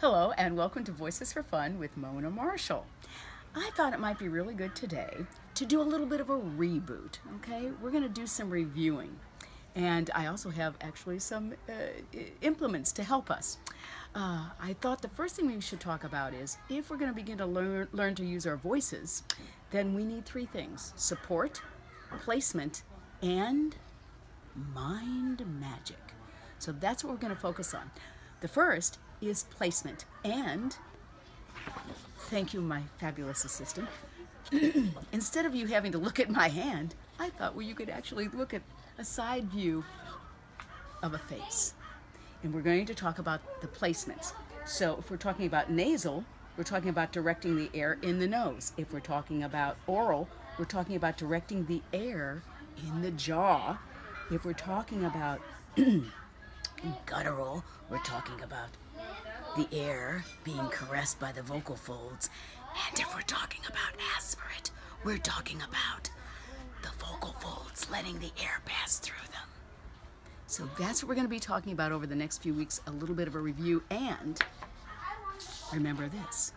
Hello, and welcome to Voices for Fun with Mona Marshall. I thought it might be really good today to do a little bit of a reboot, okay? We're going to do some reviewing. And I also have actually some uh, implements to help us. Uh, I thought the first thing we should talk about is if we're going to begin to learn, learn to use our voices, then we need three things support, placement, and mind magic. So that's what we're going to focus on. The first is placement. And thank you, my fabulous assistant. Instead of you having to look at my hand, I thought well, you could actually look at a side view of a face. And we're going to talk about the placements. So if we're talking about nasal, we're talking about directing the air in the nose. If we're talking about oral, we're talking about directing the air in the jaw. If we're talking about guttural, we're talking about the air being caressed by the vocal folds. And if we're talking about aspirate, we're talking about the vocal folds letting the air pass through them. So that's what we're going to be talking about over the next few weeks a little bit of a review. And remember this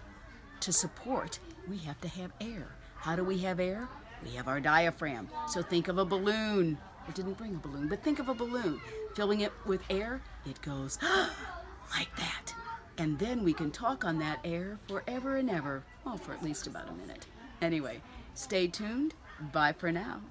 to support, we have to have air. How do we have air? We have our diaphragm. So think of a balloon. I didn't bring a balloon, but think of a balloon. Filling it with air, it goes like that. And then we can talk on that air forever and ever. Well, for at least about a minute. Anyway, stay tuned. Bye for now.